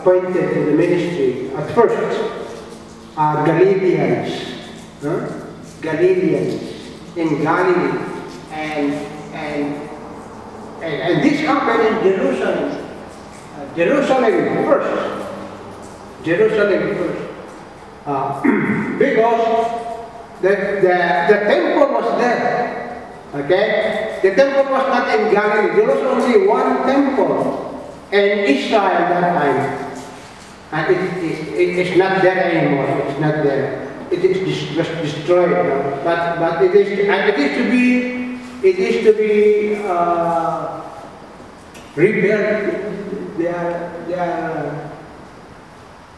appointed to the ministry at first are Galileans, huh? Galileans in Galilee, and and and, and this happened in Jerusalem. Uh, Jerusalem first. Jerusalem first. Uh, because the, the, the temple was there. Okay? The temple was not in Galilee. There was only one temple in Israel at that time. And it, it, it is not there anymore. It's not there. It is just destroyed. But, but it is, and it is to be, it is to be uh, rebuilt. They are, they are,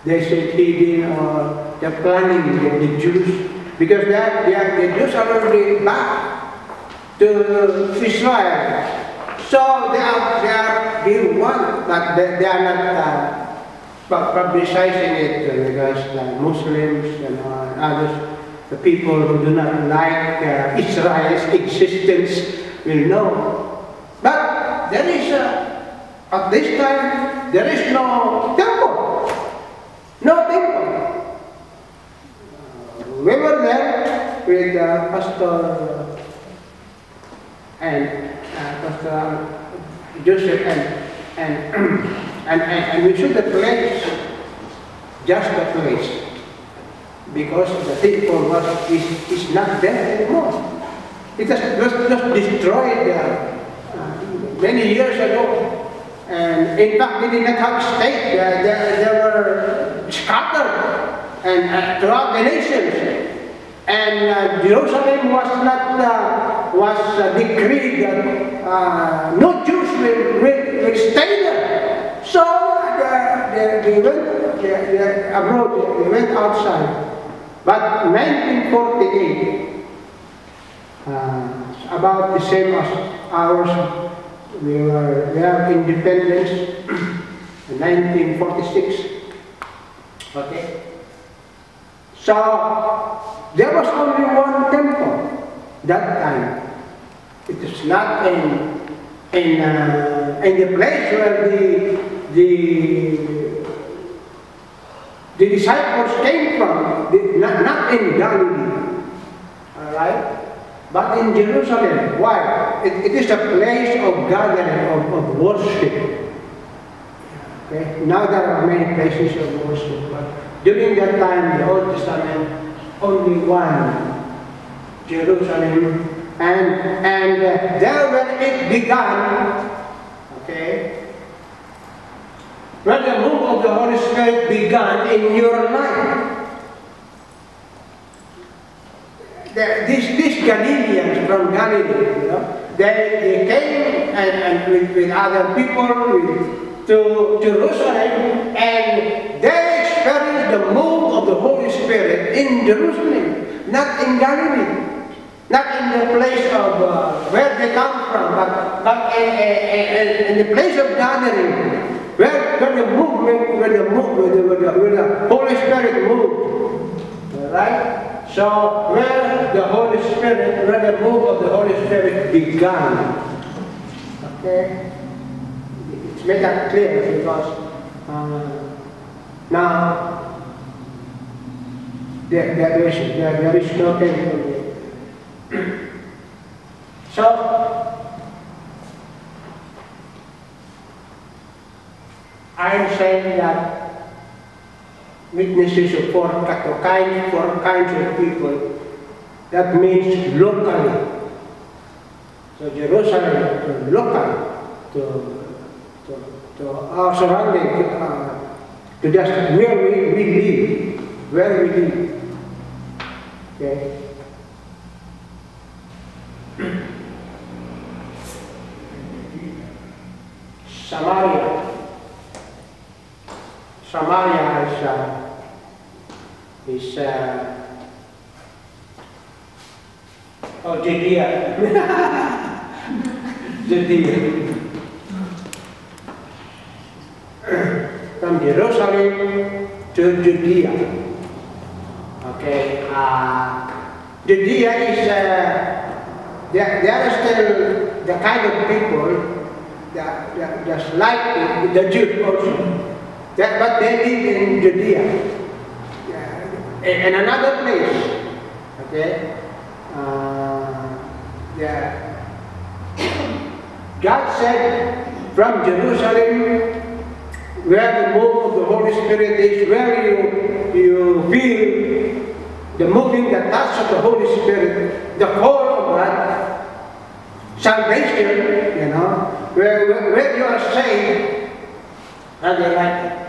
they said he or they're planning, the, the Jews, because they are, they are, the Jews are already back to Israel. So they are, they are being one, but they, they are not uh, publicizing it because the Muslims and others, the people who do not like uh, Israel's existence will know. But there is, uh, at this time, there is no temple. No temple. Uh, we were there with uh, Pastor and uh, Pastor Joseph and and, and, and, and we should the place, just the place, because the temple was is, is not there anymore. It was, was, was destroyed uh, uh, many years ago. And in fact, they did not state. They, they, they were scattered and uh, throughout the nations. And uh, Jerusalem was not uh, was uh, decreed that uh, no Jews will, will, will stay there. So they, they went they, they abroad. They went outside. But 1948, uh, about the same as ours, we were we have independence in 1946. Okay. So there was only one temple that time. It is not in in uh, in the place where the the the disciples came from, the, not, not in Galilee. All right? But in Jerusalem. Why? It, it is a place of gathering, of, of worship. Okay? Now there are many places of worship, but during that time, the Old Testament, only one, Jerusalem, and and uh, there where it began, okay, where the move of the Holy Spirit began in your life. The, these, these Galileans from Galilee, you know, they, they came and, and with, with other people with, to Jerusalem and they experienced the move of the Holy Spirit in Jerusalem, not in Galilee. Not in the place of uh, where they come from, but, but in, in, in, the place of gathering, where, where the movement, where the, move, where the, where the, Holy Spirit moved. Right? So, where the Holy Spirit, where the move of the Holy Spirit began. Okay? It's made that clear because uh, now there, there, is, there, there is no temple so, I'm saying that witnesses of for kind, four kinds of people, that means locally. So Jerusalem, to local, to, to, to our surrounding, uh, to just where we, we live, where we live. Okay. Samaria. Samaria is, uh, is uh, oh, Judea. Judea. From Jerusalem to Judea. Okay, uh, Judea is, uh, there, there are still the kind of people that, that just like the Jews also. That, but they live in Judea. In another place, okay? Uh, yeah. God said, from Jerusalem, where the move of the Holy Spirit is, where you, you feel the moving, the touch of the Holy Spirit, the call of God, salvation, you know, where, where, you are saved, like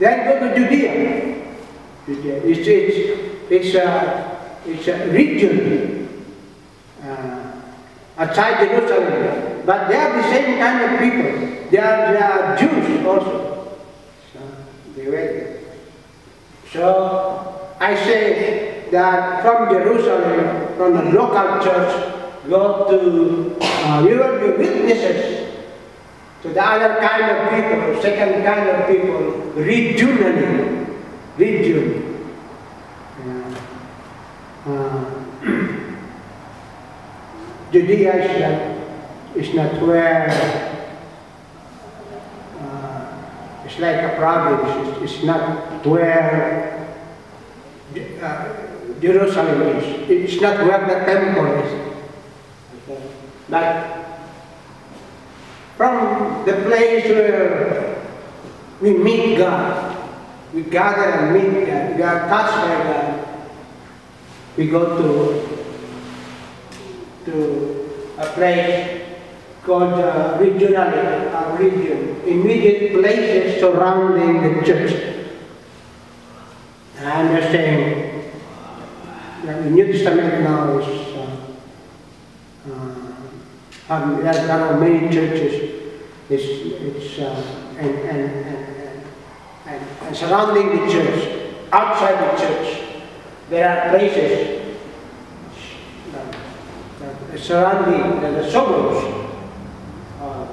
Then go to Judea. Judea. It's, it's, it's, a, it's a region uh, outside Jerusalem. But they are the same kind of people. They are, they are Jews also. So they were there. So I say that from Jerusalem, from the local church, go to, uh, you will be witnesses to the other kind of people, second kind of people, regionally, region. Uh, uh, Judea is not, is not where, uh, it's like a province, it's, it's not where uh, Jerusalem is. It's not where the temple is. But from the place where we meet God, we gather and meet God, we are touched by God, we go to, to a place called uh, regional uh, region, immediate places surrounding the church. And they're saying, the New Testament now is um, are many churches it's, it's, uh, and, and, and, and, and surrounding the church, outside the church, there are places uh, surrounding the, the suburbs uh,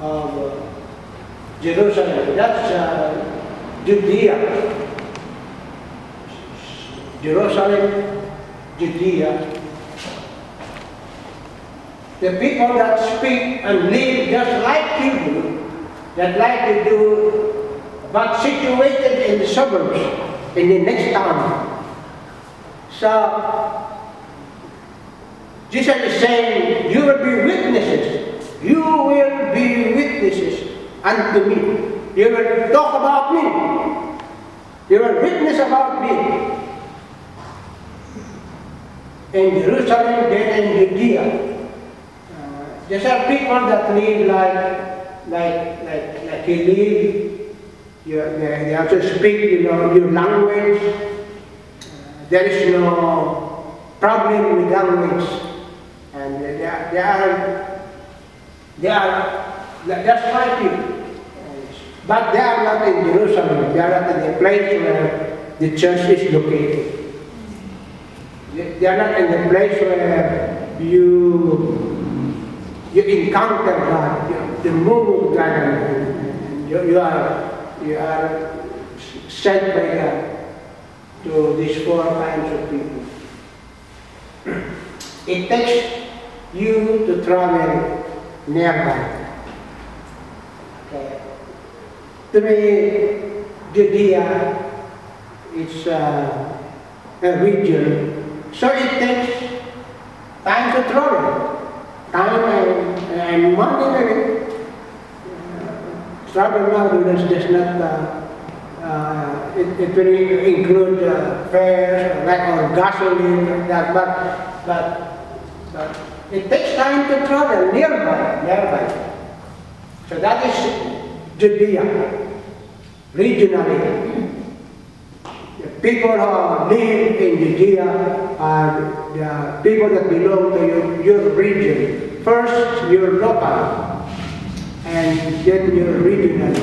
of Jerusalem. That's uh, Judea. Jerusalem, Judea, the people that speak and live just like you do, that like you do, but situated in the suburbs, in the next town. So, Jesus is saying, you will be witnesses. You will be witnesses unto me. You will talk about me. You will witness about me. In Jerusalem, then in Judea, there are people that live like, like, like, like you live. You, they, they have to speak, you know, your language. There is no problem with language. And they are, they are, they are you. But they are not in Jerusalem. They are not in the place where the church is located. They are not in the place where you you encounter God, you, the move of God, you, you, are, you are sent by God to these four kinds of people. It takes you to travel nearby. Okay. To me, Judea is uh, a region, so it takes time to travel time and, and money uh, travel now does not uh, uh, it, it will include uh, fares like or gasoline that but, but but it takes time to travel nearby nearby. So that is Judea regionally. The people who live in Judea are the people that belong to your, your region. First, your local, and then your regional.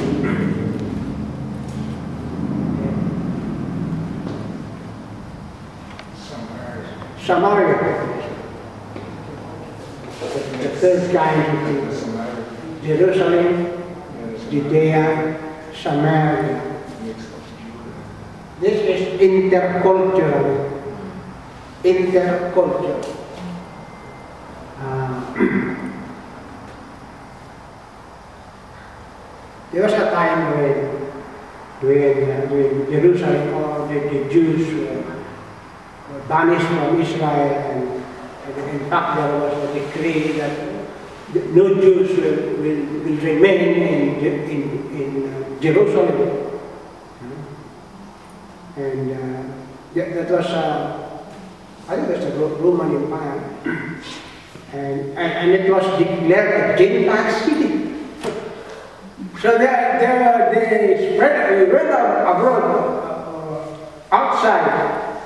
Samaria. The third kind of Jerusalem, Judea, Samaria. This is intercultural Intercultural. Uh, there was a time when, when, uh, when Jerusalem or the, the Jews were, were banished from Israel and, and in fact there was a decree that no Jews will, will, will remain in, in, in uh, Jerusalem. And uh, that, that was, uh, I think was the Roman Empire. and, and, and it was declared a Gentile city. So they, they, spread, went abroad, uh, outside.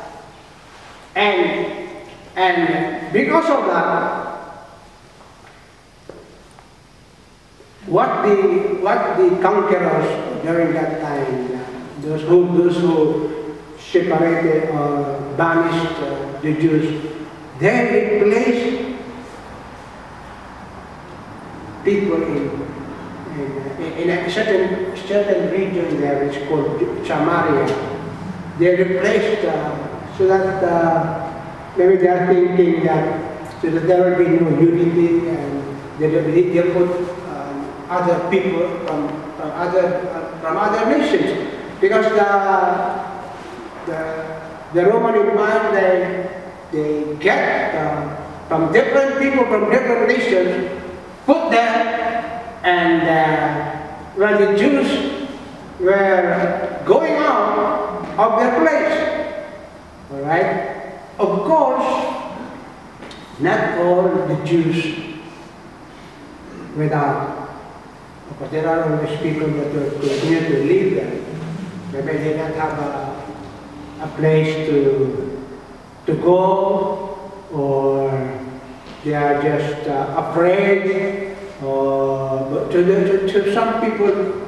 And, and because of that, what the, what the conquerors during that time, those who, those who separated or banished uh, the Jews, they replaced people certain, region there, it's called Samaria. They replaced, uh, so that uh, maybe they are thinking that, so that there will be no unity and they, they put other people from, from other uh, from other nations because the the, the Roman Empire they they get uh, from different people from different nations put there and uh, when the Jews were going out of their place. All right of course not all the Jews without but there are always people that will continue to live there. Maybe they don't have a, a place to, to go or they are just uh, afraid or but to, to, to some people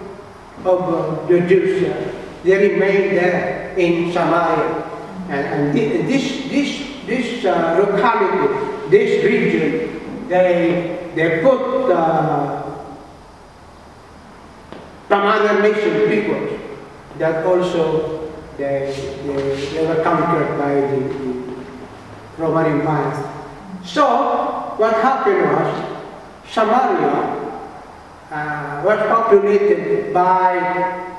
of uh, the Jews, uh, they remain there in Samaria. And, and this, this, this uh, locality, this region, they, they put uh, from other nation peoples that also they, they, they were conquered by the, the Roman Empire. So what happened was Samaria uh, was populated by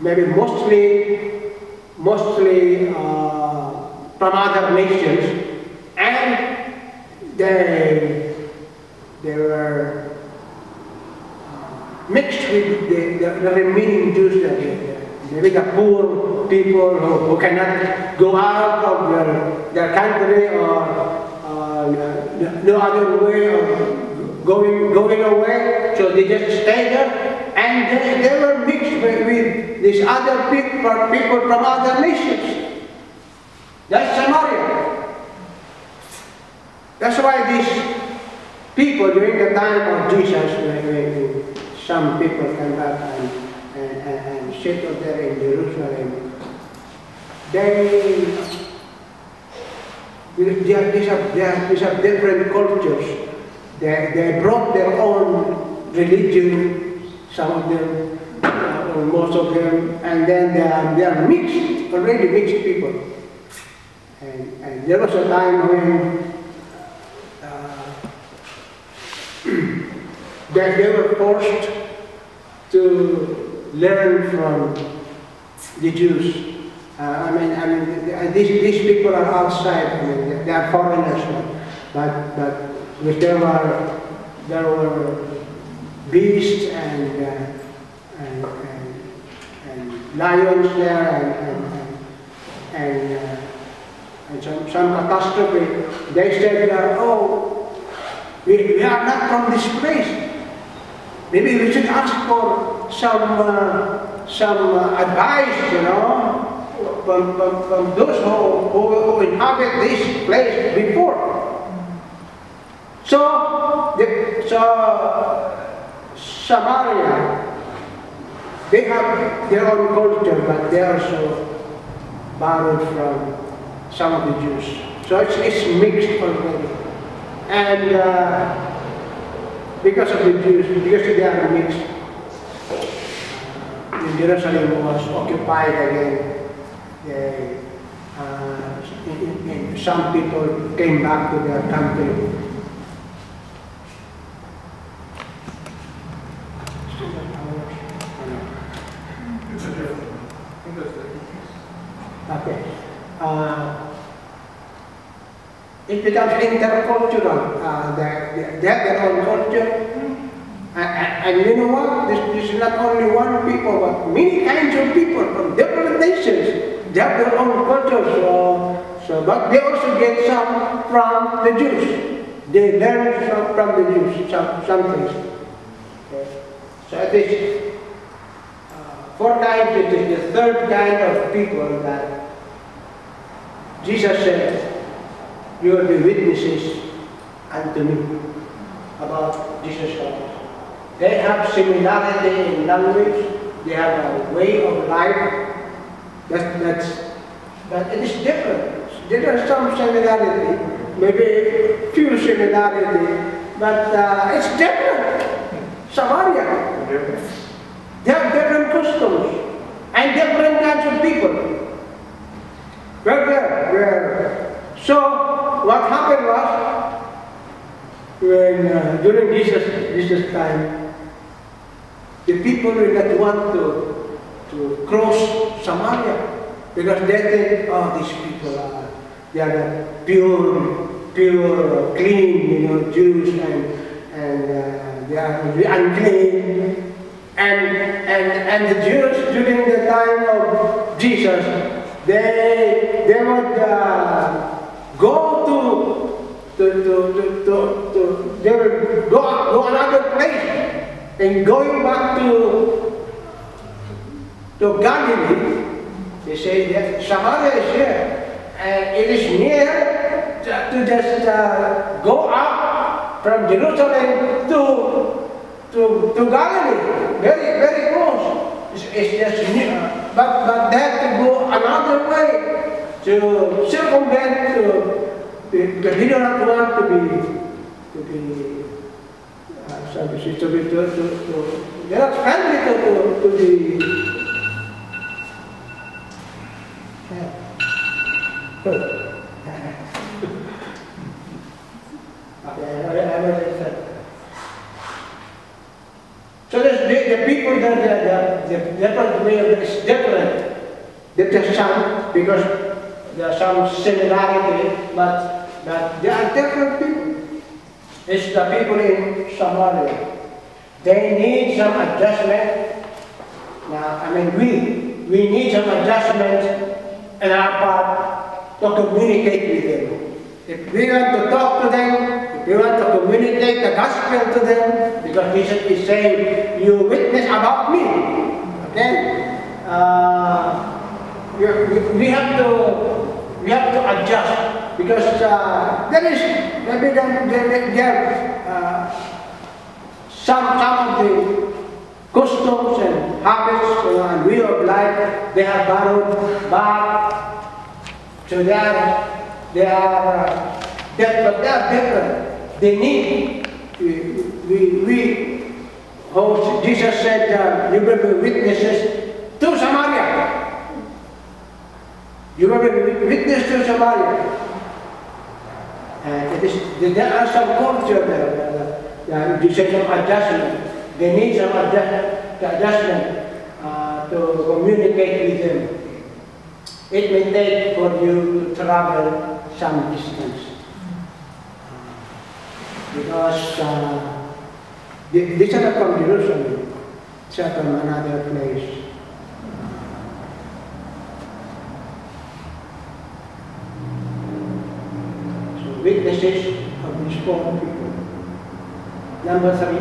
maybe mostly mostly uh, from other nations and they they were mixed with the, the, the remaining Jews that maybe the poor people who, who cannot go out of their, their country or uh, no other way of going, going away, so they just stayed there. And they, they were mixed with, with these other people, people from other nations. That's Samaria. That's why these people during the time of Jesus, some people came back and, and, and, and settle there in Jerusalem, they, these are, these are, these are different cultures. They, they brought their own religion, some of them, uh, or most of them, and then they are, they are mixed, already mixed people. And, and there was a time when that they were forced to learn from the Jews. Uh, I mean, I mean, these, these people are outside. I mean, they are foreigners, but but there were there were beasts and uh, and, and, and, lions there and and, and, uh, and some some catastrophe. They said, "Oh, we, we are not from this place." Maybe we should ask for some, uh, some uh, advice, you know, from, from, from those who, who, who inhabit this place before. So, the, so Samaria, they have their own culture, but they also borrowed from some of the Jews. So it's, it's mixed already. And uh, because of the Jews, because they are mixed. Jerusalem was occupied again. Uh, uh, in, in some people came back to their country. Okay. Uh, it becomes intercultural, uh, they, have their own culture, and, and, you know what? This, this is not only one people, but many kinds of people from different nations they have their own culture. So, so, but they also get some from the Jews. They learn from, from the Jews some, some things. Okay. So it is uh, four kinds, it is the third kind of people that Jesus said, you will be witnesses unto me about Jesus Christ. They have similarity in language, they have a way of life. That, that's, but it is different. There are some similarity, maybe few similarity, but uh, it's different. Samaria. They have different customs and different kinds of people. Where, where, where. So what happened was, when uh, during Jesus, Jesus time, the people will not want to, to cross Samaria because they think, oh, these people are, they are not pure, pure, clean, you know, Jews and, and uh, they are unclean. And, and, and the Jews during the time of Jesus, they, they would uh, go to, to, to, to, to, to, they would go, go another place. And going back to, to Galilee, they say that Samaria is here. And it is near to, just uh, go up from Jerusalem to, to, to Galilee. Very, very close. It's, it's just near. But, but they to go another way to circumvent to, because we do not want to be, to be, uh, to, to, to, to, to, they're not friendly to, to, to the so the, the people that the, the, the different way is different. There's some because there's some similarity, but but they are different people. It's the people in Samaria. They need some adjustment. Now, I mean, we we need some adjustment in our part to communicate with them. If we want to talk to them, if we want to communicate the gospel to them, because Jesus is saying, you witness about me. Okay? Uh, we have to we have to adjust because uh, there is maybe there, there, there uh, some some of the customs and habits and way of life they have borrowed back so they are they are different they are different they need we we, we Jesus said uh, you will be witnesses to Samaria you will be witness to Samaria. And it is, there are some culture there. Uh, you say some adjustment. They need some adjust, adjustment uh, to communicate with them. It may take for you to travel some distance. Because uh, these are not from Jerusalem. From another place. So witnesses of these four people. Number three,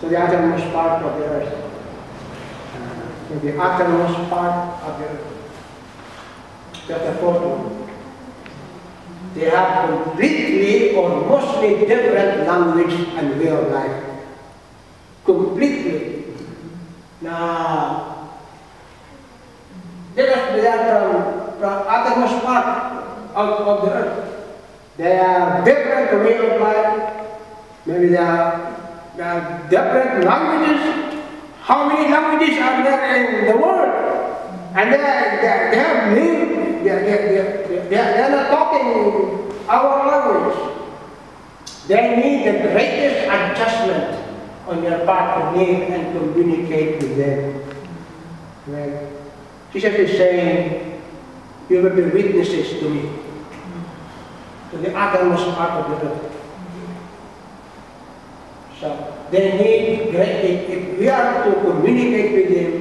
to the uttermost part of the earth. To the uttermost part of the 14. They have completely or mostly different language and way of life. Completely. Now, they are from, from uttermost part of, of the earth. They are different way of life. Maybe they are, they are different languages. How many languages are there in the world? And they, they, they have lived, they, they, they, they, are not talking our language. They need the greatest adjustment on your part to live and communicate with them. Right? Jesus is saying, you will be witnesses to me. to the uttermost part of the earth. They need great, if, we are to communicate with them,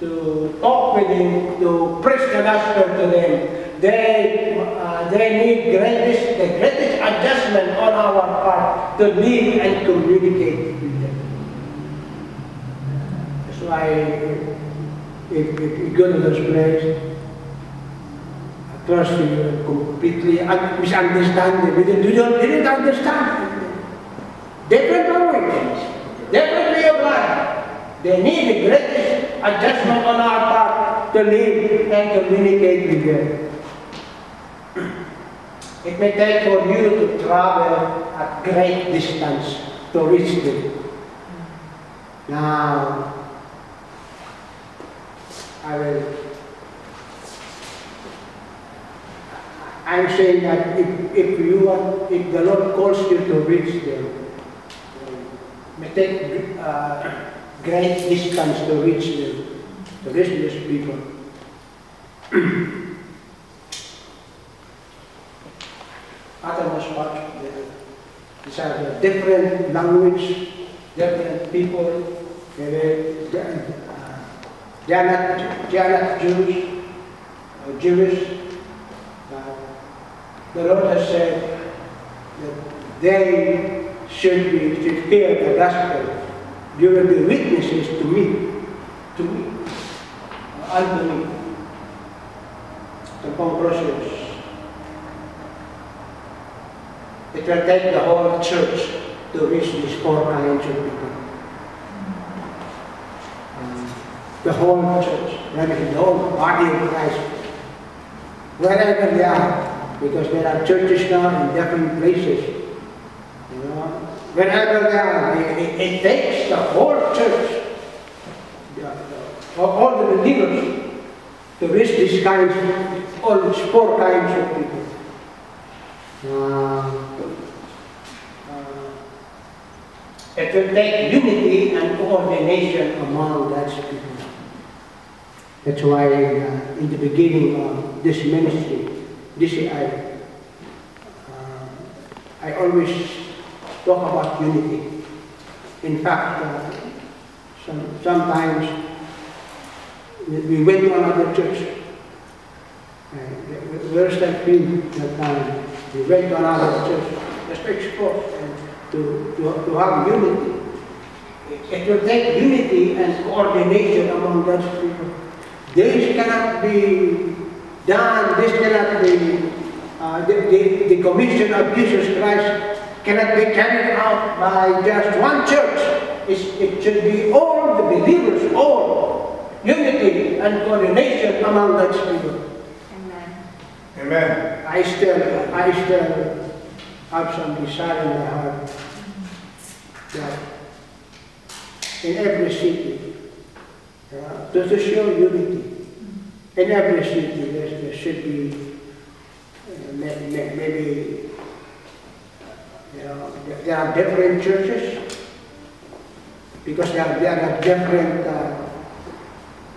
to talk with them, to preach the gospel to them, they, uh, they need greatest, the greatest adjustment on our part to live and communicate with them. That's why if, you go to those places, at first you completely misunderstand them. They don't, they don't understand. Different languages, different way of life. They need a great adjustment on our part to live and communicate with them. It may take for you to travel a great distance to reach them. Now, I will. I'm saying that if, if you want, if the Lord calls you to reach them, may take uh, great distance to reach them, to reach these people. Uttermost part, these are the different language, different people, maybe uh, they are not, they are not Jews, or Jewish. Uh, the Lord has said that they should be, should hear the gospel. You will be witnesses to me, to me, unto me. The Colossians. It will take the whole church to reach these four kinds of people. The whole church, that is the whole body of Christ. Wherever they are, because there are churches now in different places. You I go down, it, it, it takes the whole church, all the believers, to reach these kinds, all these four kinds of people. Uh, uh, it will take unity and coordination among God's people. That's why uh, in the beginning of this ministry, DCI, uh, I always talk about unity. In fact, uh, some, sometimes we- we went to another church. Uh, Where's that field that time? We went to another church, just to explore and to, to, to have unity. It will take unity and coordination among God's people. This cannot be done, this cannot be, uh, the, the, the commission of Jesus Christ cannot be carried out by just one church. It's, it should be all the believers, all unity and coordination among God's people. Amen. Amen. I still, I still have some desire in my heart that in every city, uh, to, to show unity. In every city, there, there should be uh, may- may- maybe, you know, there- are different churches because there are, there are different uh,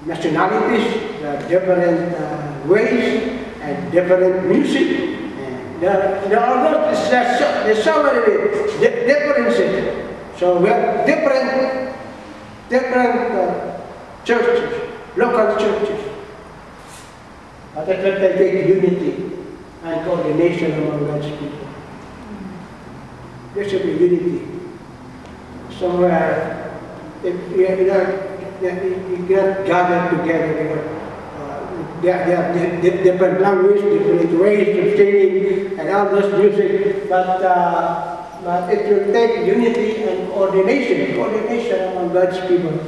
nationalities, there are different uh, ways, and different music. And there, there are not, there's so, there's so many di- differences. So we have different, different uh, churches, local churches. But I think they take unity and coordination among God's people. There should be unity. Somewhere, if you you know, you you get gathered together, because uh, they they different language, different ways of singing, and all this music, but, uh, but it will take unity and coordination, coordination among God's people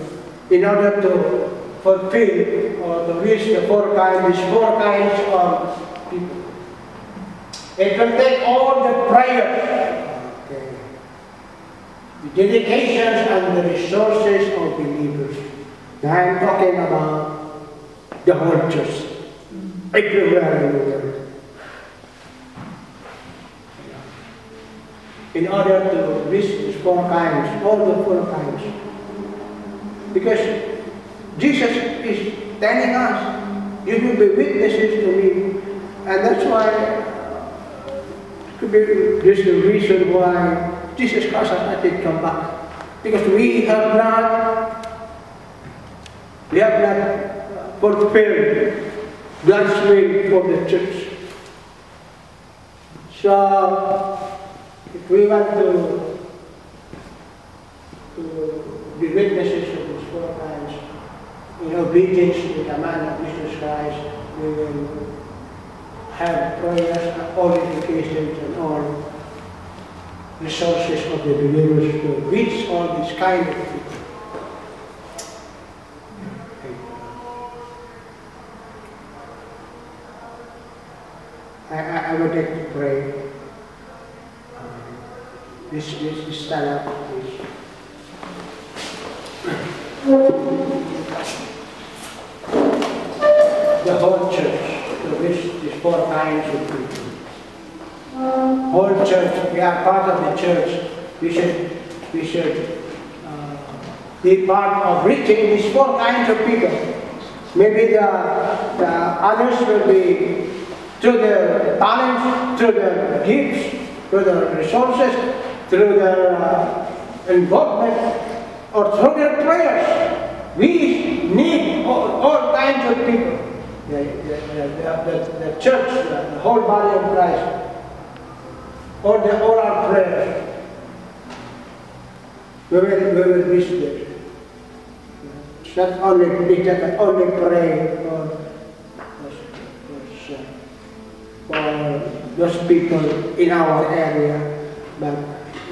in order to fulfill or to reach the four kinds, four kinds of people. It will take all the prayers, the dedications and the resources of believers. Now I'm talking about the whole church, everywhere in the world. In order to reach these four kinds, all the four kinds. Because Jesus is telling us, you will be witnesses to me. And that's why to be, this is the reason why Jesus Christ has not yet come back. Because we have not, we have not uh, fulfilled God's will for the church. So, if we want to, to be witnesses of these four kinds, in obedience to the command of Jesus Christ, we will have prayers, all educations and all resources of the believers to reach all these kind of people. I, I, I would like to pray. Um, This, this, this stand up, please. The whole church, to which these four kinds of people. Whole church, we are part of the church. We should, we should uh, be part of reaching these four kinds of people. Maybe the, the others will be through their talents, through their gifts, through their resources, through their uh, involvement, or through their prayers. We need all, all kinds of people. The, the, the, the, the church, the, the whole body of Christ, all, the, oral our prayers. We will, we will reach there. It's not only, we can only pray for, for, those people in our area, but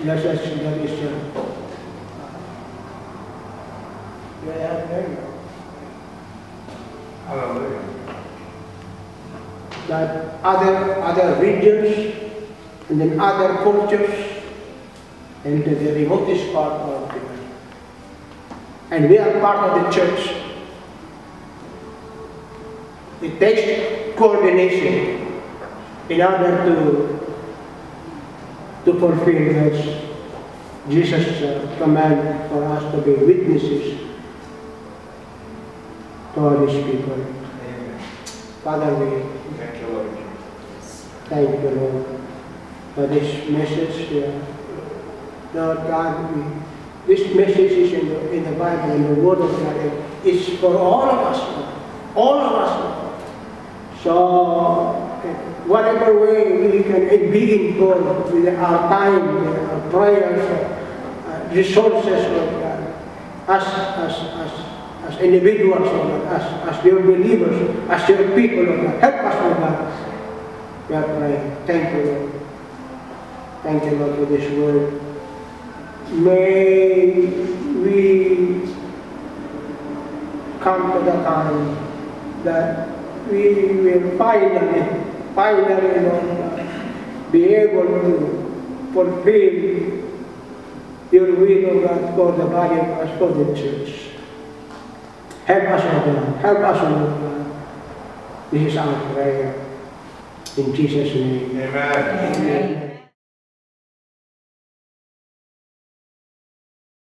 there's a, there is a, yeah, there you go. Hallelujah. But other, other regions, and then other cultures, and the remotest part of the world. And we are part of the church. It takes coordination in order to, to fulfill God's Jesus' uh, command for us to be witnesses to all these people. Amen. Father, we Thank you, Lord Thank you, Lord, for this message. uh, Lord God, we, this message is in the, in the Bible, in the Word of God. It's for all of us, all of us. So, uh, whatever way we can be involved with our time, our prayers, uh, uh, resources, Lord God, as, as, as, as individuals, Lord God, as, as your believers, as your people, Lord God. Help us, Lord God. We. Thank you, Lord. Thank you, Lord, for this word. May we come to the time that we will finally, finally, Lord, be able to fulfill your will, O God, for the body of us, for the church. Help us, O God. Help us, O God. This is our prayer. In Jesus' name. Amen. Amen.